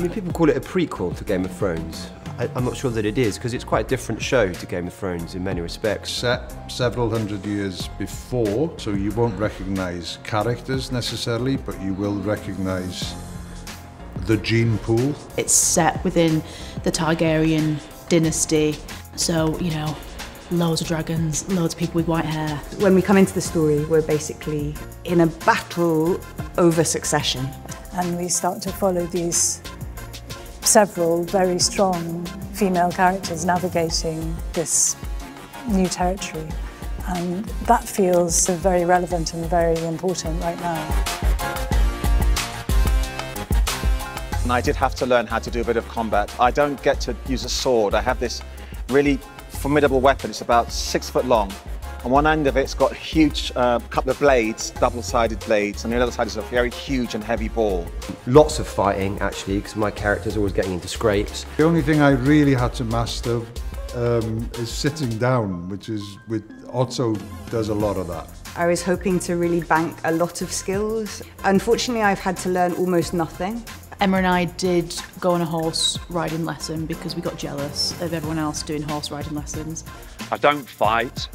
I mean, people call it a prequel to Game of Thrones. I, am not sure that it is, because it's quite a different show to Game of Thrones in many respects. Set several hundred years before, so you won't recognise characters necessarily, but you will recognise the gene pool. It's set within the Targaryen dynasty, so, you know, loads of dragons, loads of people with white hair. When we come into the story, we're basically in a battle over succession. And we start to follow these several very strong female characters navigating this new territory. And that feels very relevant and very important right now. And I did have to learn how to do a bit of combat. I don't get to use a sword. I have this really formidable weapon. It's about six foot long. On one end of it, it's got a huge uh, couple of blades, double-sided blades, and the other side is a very huge and heavy ball. Lots of fighting, actually, because my character's always getting into scrapes. The only thing I really had to master um, is sitting down, which is with Otto does a lot of that. I was hoping to really bank a lot of skills. Unfortunately, I've had to learn almost nothing. Emma and I did go on a horse riding lesson because we got jealous of everyone else doing horse riding lessons. I don't fight.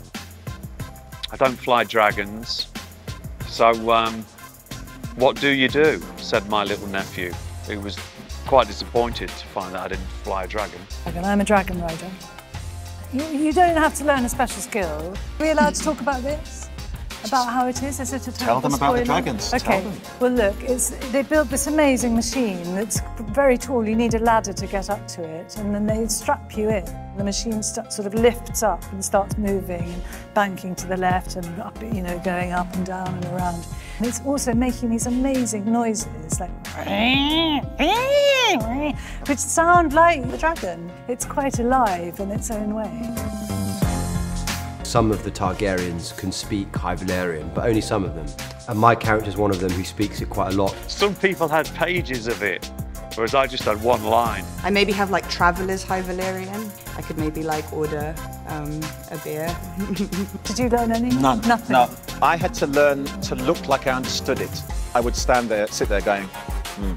I don't fly dragons. So, um, what do you do? said my little nephew, who was quite disappointed to find that I didn't fly a dragon. I'm a dragon rider. You, you don't have to learn a special skill. Are we allowed to talk about this? About how it is? Is it a Tell them about the dragons. Okay. Well, look, it's, they built this amazing machine that's very tall. You need a ladder to get up to it, and then they strap you in. The machine sort of lifts up and starts moving and banking to the left and up, you know, going up and down and around. And it's also making these amazing noises, like which sound like the dragon. It's quite alive in its own way. Some of the Targaryens can speak High Valyrian, but only some of them. And my character is one of them who speaks it quite a lot. Some people had pages of it, whereas I just had one line. I maybe have like Traveller's High Valyrian. I could maybe like order um, a beer. Did you learn any? None. Nothing? No. I had to learn to look like I understood it. I would stand there, sit there going, mm,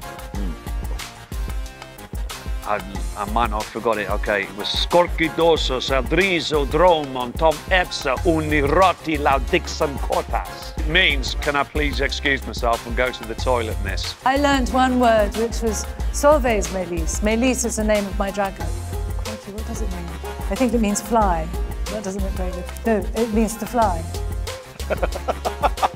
I, I might not forgot it. Okay, it was Scorquidosos adrizo dromon tom epsa uniroti laudixam cotas. It means, can I please excuse myself and go to the toilet, miss? I learned one word, which was Sōvēs Meleys. Meleys is the name of my dragon. Crikey, what does it mean? I think it means fly. That doesn't look very good. No, it means to fly.